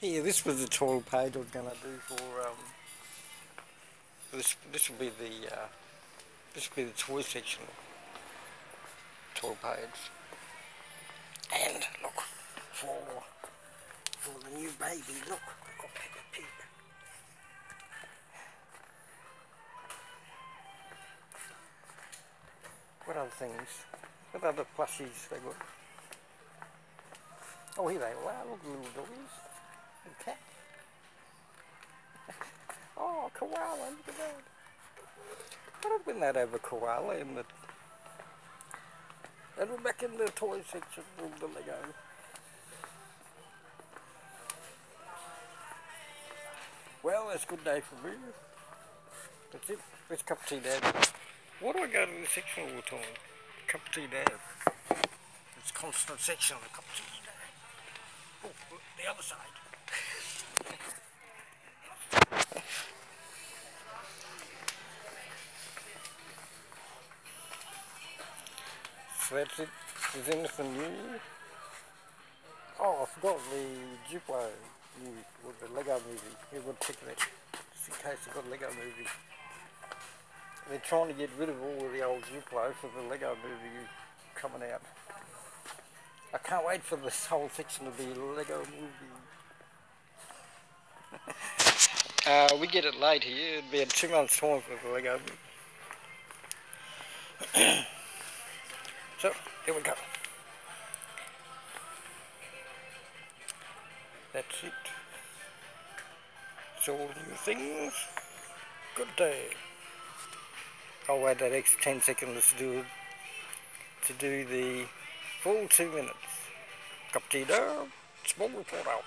Here, this was the toil page I was going to do for, um, this, this will be the, uh, this will be the toy section toy page. And look, for, for the new baby, look, I've got Peppa Pig. What other things? What other plushies they got? Oh, here they are. Look, little doggies. Oh, koala, look at that. But I've been that over koala in the... And we're back in the toy section of the Lego. Well, it's a good day for me. That's it. Let's cup of tea, Dad. Why do I go to this section all the time? Cup of tea, Dad. It's constant section of the cup of tea. Oh, the other side. Is anything new? Oh, I forgot the Duplo movie, or the Lego movie. Everyone check that, just in case they've got a Lego movie. They're trying to get rid of all of the old Duplo for the Lego movie coming out. I can't wait for this whole section to be Lego movie. uh, we get it late here, it'll be a two months time for the Lego movie. so, here we go. That's it. It's all new things. Good day. I'll wait that extra 10 seconds to do to do the full two minutes. Cup tea down, small report out.